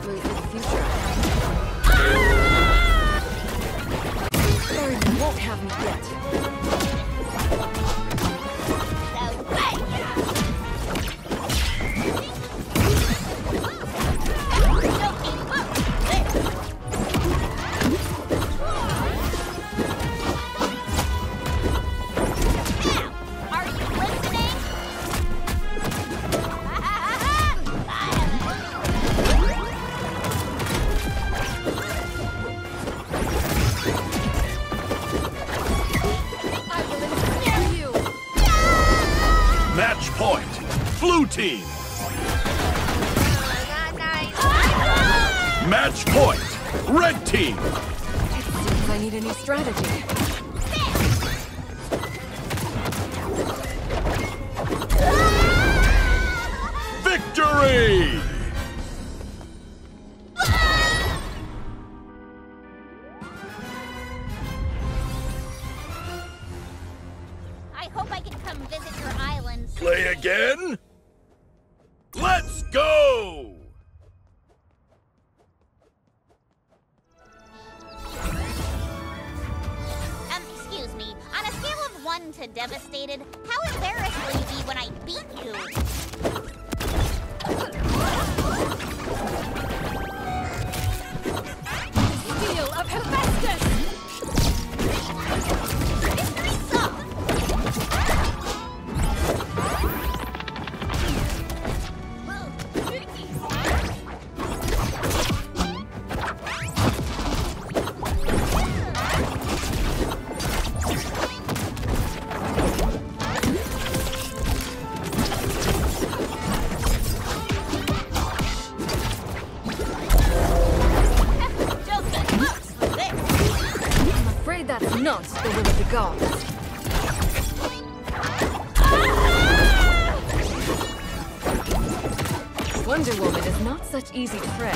that move for the future. Ah! Sorry, you won't have me yet. Blue team. Match point. Red team. It seems I need a new strategy. Victory! I hope I can come visit your island. Play again? Let's go! Um, excuse me. On a scale of one to devastated, how embarrassed will you be when I beat you? Gods. Wonder Woman is not such easy prey.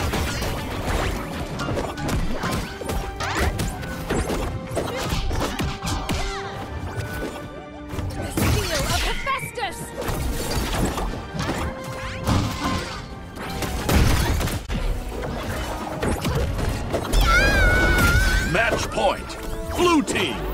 Of Hephaestus! Match point. Blue team.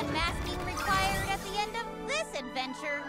Unmasking required at the end of this adventure.